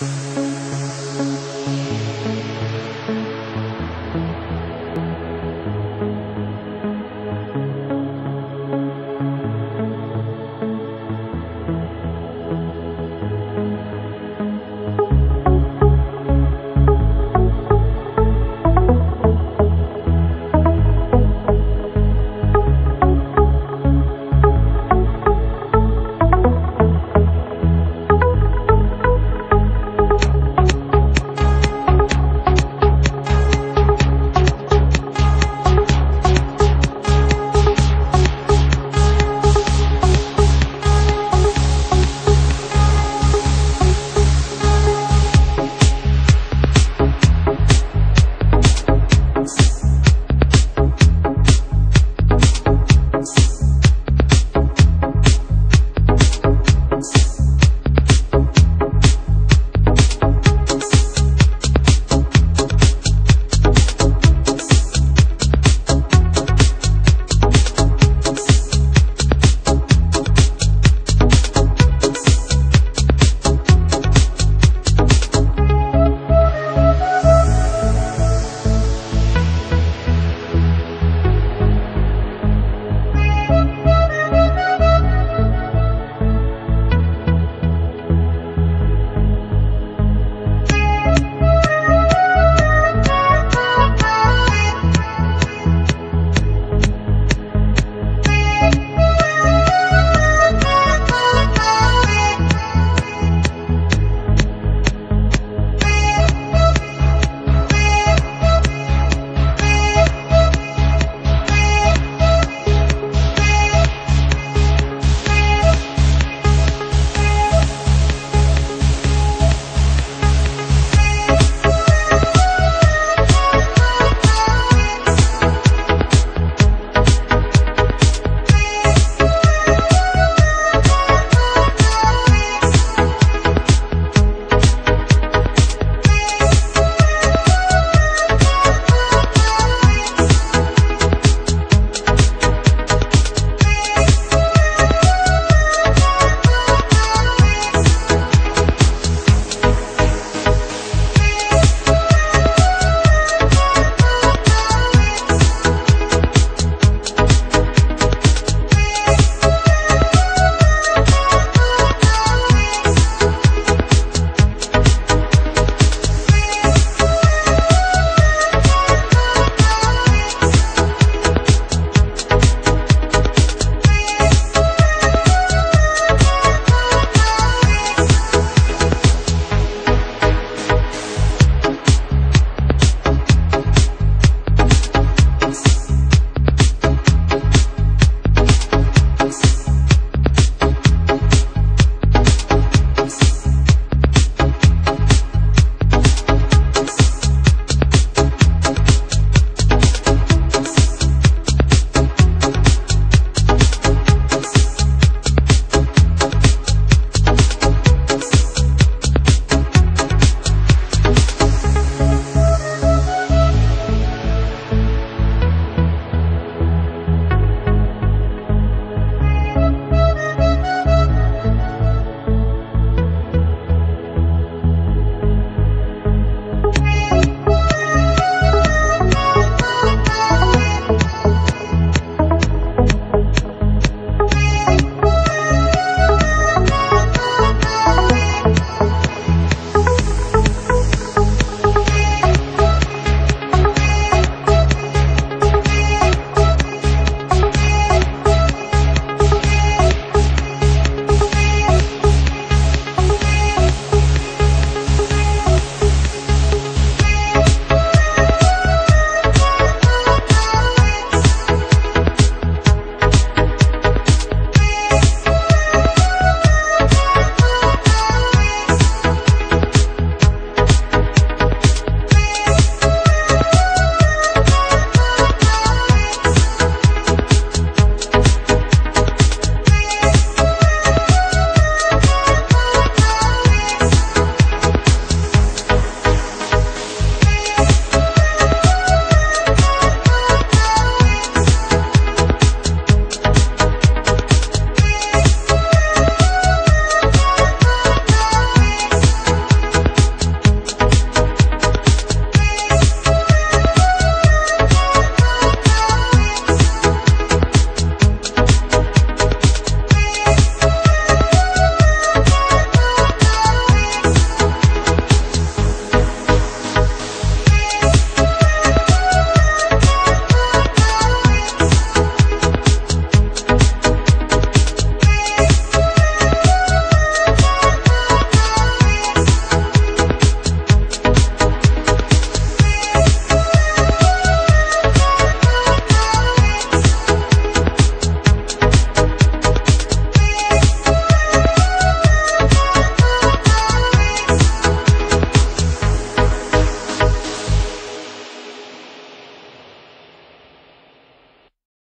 Música